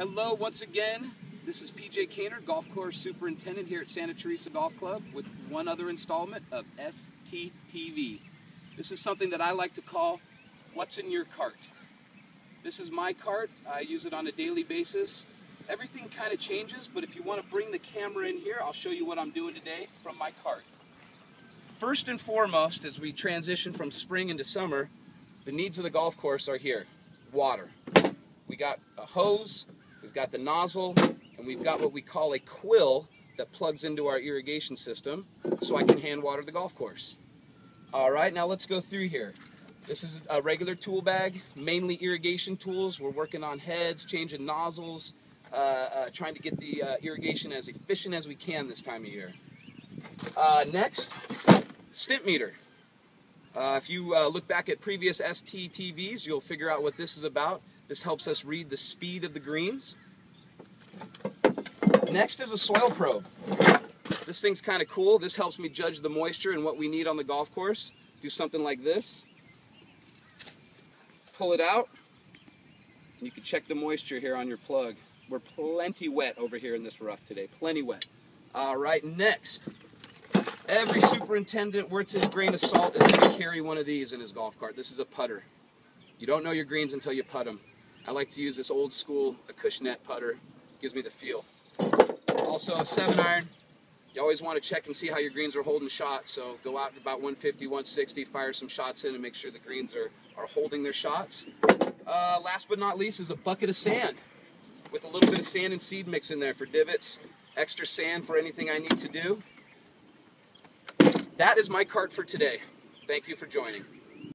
Hello, once again. This is PJ Kaner, Golf Course Superintendent here at Santa Teresa Golf Club with one other installment of STTV. This is something that I like to call What's in Your Cart. This is my cart. I use it on a daily basis. Everything kind of changes, but if you want to bring the camera in here, I'll show you what I'm doing today from my cart. First and foremost, as we transition from spring into summer, the needs of the golf course are here. Water. We got a hose, we've got the nozzle, and we've got what we call a quill that plugs into our irrigation system so I can hand water the golf course. All right, now let's go through here. This is a regular tool bag, mainly irrigation tools. We're working on heads, changing nozzles, uh, uh, trying to get the uh, irrigation as efficient as we can this time of year. Uh, next, Stimpmeter. Uh, if you uh, look back at previous STTVs, you'll figure out what this is about. This helps us read the speed of the greens. Next is a soil probe. This thing's kind of cool. This helps me judge the moisture and what we need on the golf course. Do something like this. Pull it out. And you can check the moisture here on your plug. We're plenty wet over here in this rough today. Plenty wet. All right, next. Every superintendent worth his grain of salt is going to carry one of these in his golf cart. This is a putter. You don't know your greens until you putt them. I like to use this old school Acushnet putter. Gives me the feel. Also a 7 iron. You always want to check and see how your greens are holding shots. So go out about 150, 160, fire some shots in and make sure the greens are, are holding their shots. Uh, last but not least is a bucket of sand with a little bit of sand and seed mix in there for divots, extra sand for anything I need to do. That is my cart for today. Thank you for joining.